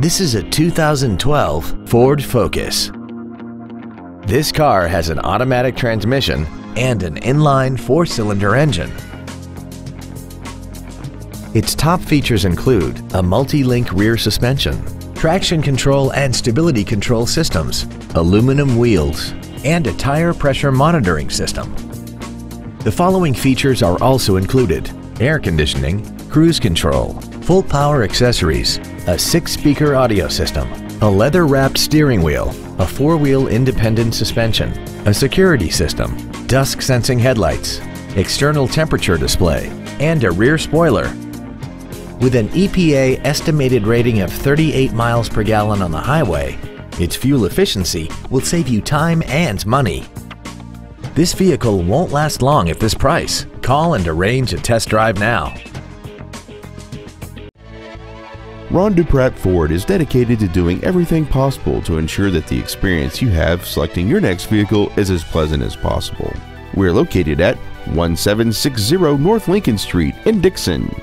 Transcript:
This is a 2012 Ford Focus. This car has an automatic transmission and an inline four-cylinder engine. Its top features include a multi-link rear suspension, traction control and stability control systems, aluminum wheels, and a tire pressure monitoring system. The following features are also included air conditioning, cruise control, full power accessories, a six-speaker audio system, a leather-wrapped steering wheel, a four-wheel independent suspension, a security system, dusk sensing headlights, external temperature display, and a rear spoiler. With an EPA estimated rating of 38 miles per gallon on the highway, its fuel efficiency will save you time and money. This vehicle won't last long at this price. Call and arrange a test drive now. Ron DuPratt Ford is dedicated to doing everything possible to ensure that the experience you have selecting your next vehicle is as pleasant as possible. We're located at 1760 North Lincoln Street in Dixon.